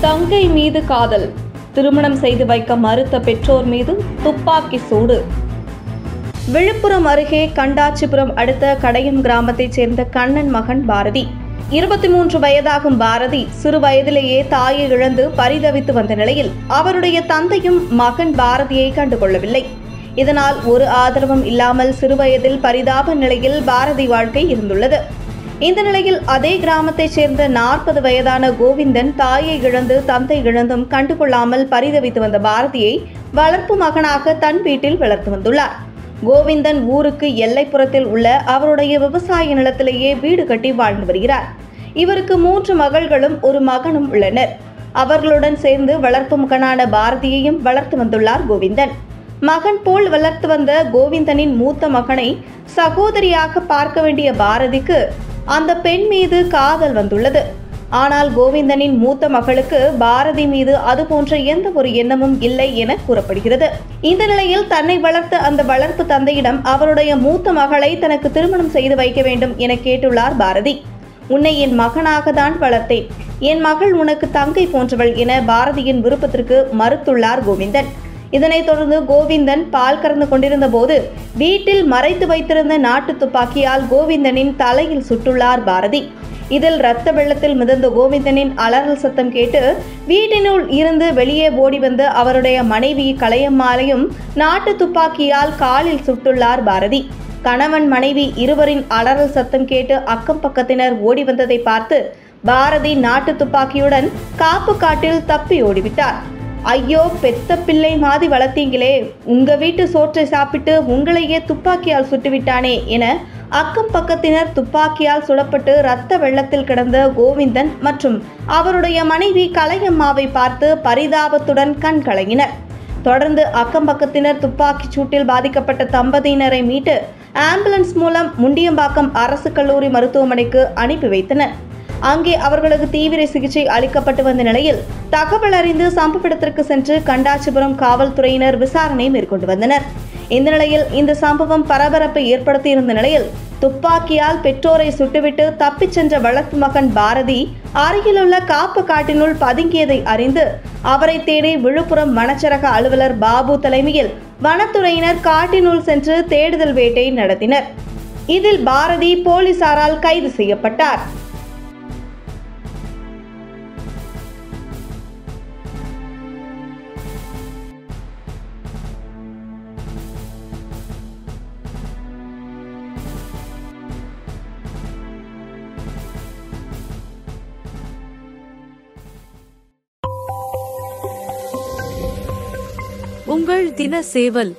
தங்கை மீது காதல். திருமணம் செய்து வைக்க மறுத்த பெற்றோர் மீது துப்பாக்கி சூடு. விழுப்புரம் அருகே கண்டாச்சிபுரம் அடுத்த கடையம் கிராமத்தைச் சேர்ந்த கண்ணன் மகன் பாரதி. இருபத்தி மூன்று வயதாகும் பாரதி சிறு வயதிலேயே தாயை இழந்து பரிதவித்து வந்த நிலையில் அவருடைய தந்தையும் மகன் பாரதியை கண்டுகொள்ளவில்லை. இதனால் ஒரு ஆதரவும் இல்லாமல் சிறுவயதில் பரிதாப நிலையில் பாரதி வாழ்க்கை இருந்துள்ளது. இந்த நிலையில் அதே கிராமத்தைச் சேர்ந்த நாற்பது வயதான கோவிந்தன் தாயை இழந்து தந்தை இழந்தும் கண்டுகொள்ளாமல் பரிதவித்து வந்த பாரதியை வளர்ப்பு மகனாக தன் வீட்டில் வளர்த்து வந்துள்ளார். கோவிந்தன் ஊருக்கு எல்லைப்புறத்தில் உள்ள அவருடைய விவசாய நிலத்திலேயே வீடு கட்டி வாழ்ந்து வருகிறார். இவருக்கு மூன்று மகள்களும் ஒரு மகனும் உள்ளனர். அவர்களுடன் சேர்ந்து வளர்ப்பு மகனான பாரதியையும் வளர்த்து வந்துள்ளார் கோவிந்தன். மகன் போல் வளர்த்து வந்த கோவிந்தனின் மூத்த மகனை சகோதரியாக பார்க்க வேண்டிய பாரதிக்கு அந்த பெண் மீது காதல் வந்துள்ளது. ஆனால் கோவிந்தனின் மூத்த மகளுக்கு பாரதி மீது அது போன்ற எந்த ஒரு எண்ணமும் இல்லை என கூறப்படுகிறது. இந்த நிலையில் தன்னை வளர்த்த அந்த வளர்ப்பு தந்தையிடம் அவருடைய மூத்த மகளை தனக்கு திருமணம் செய்து வைக்க வேண்டும் என கேட்டுள்ளார் பாரதி. உன்னை என் மகனாக தான் வளர்த்தேன். என் மகள் உனக்கு தங்கை போன்றவள் என பாரதியின் விருப்பத்திற்கு மறுத்துள்ளார் கோவிந்தன். இதனைத் தொடர்ந்து கோவிந்தன் பால் கறந்து கொண்டிருந்த போது வீட்டில் மறைத்து வைத்திருந்த நாட்டு துப்பாக்கியால் கோவிந்தனின் தலையில் சுட்டுள்ளார் பாரதி. இதில் இரத்த வெள்ளத்தில் மிதந்த கோவிந்தனின் அலறல் சத்தம் கேட்டு வீட்டினுள் இருந்து வெளியே ஓடி வந்த அவருடைய மனைவி கலையம்மாலையும் நாட்டு துப்பாக்கியால் காலில் சுட்டுள்ளார் பாரதி. கணவன் மனைவி இருவரின் அலறல் சத்தம் கேட்டு அக்கம் பக்கத்தினர் ஓடி வந்ததை பார்த்து பாரதி நாட்டு துப்பாக்கியுடன் காப்பு காட்டில் தப்பி ஓடிவிட்டார். ஐயோ பெத்த பிள்ளை மாதிரி வளர்த்தீங்களே. உங்க வீட்டு சோற்றை சாப்பிட்டு உங்களையே துப்பாக்கியால் சுட்டுவிட்டானே என அக்கம் பக்கத்தினர் துப்பாக்கியால் சுடப்பட்டு ரத்த வெள்ளத்தில் கிடந்த கோவிந்தன் மற்றும் அவருடைய மனைவி கலையம்மாவை பார்த்து பரிதாபத்துடன் கண் கலங்கினர். தொடர்ந்து அக்கம் பக்கத்தினர் துப்பாக்கிச் சூட்டில் பாதிக்கப்பட்ட தம்பதியினரை மீட்டு ஆம்புலன்ஸ் மூலம் முண்டியம்பாக்கம் அரசு கல்லூரி மருத்துவமனைக்கு அனுப்பி வைத்தனர். அங்கே அவர்களுக்கு தீவிர சிகிச்சை அளிக்கப்பட்டு வந்த நிலையில் தகவல் அறிந்து சம்பவ இடத்திற்கு சென்று கண்டாச்சிபுரம் காவல்துறையினர் விசாரணை மேற்கொண்டு வந்தனர். இந்த நிலையில் இந்த சம்பவம் பரபரப்பை ஏற்படுத்தியிருந்த நிலையில் துப்பாக்கியால் பெற்றோரை சுட்டுவிட்டு தப்பிச் சென்ற வளர்ப்பு மகன் பாரதி அருகிலுள்ள காப்பு காட்டினுள் பதுங்கியதை அறிந்து அவரை தேடி விழுப்புரம் வனச்சரக அலுவலர் பாபு தலைமையில் வனத்துறையினர் காட்டினுள் சென்று தேடுதல் வேட்டை நடத்தினர். இதில் பாரதி போலீசாரால் கைது செய்யப்பட்டார். உங்கள் தின சேவல்